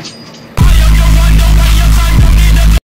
Thank you.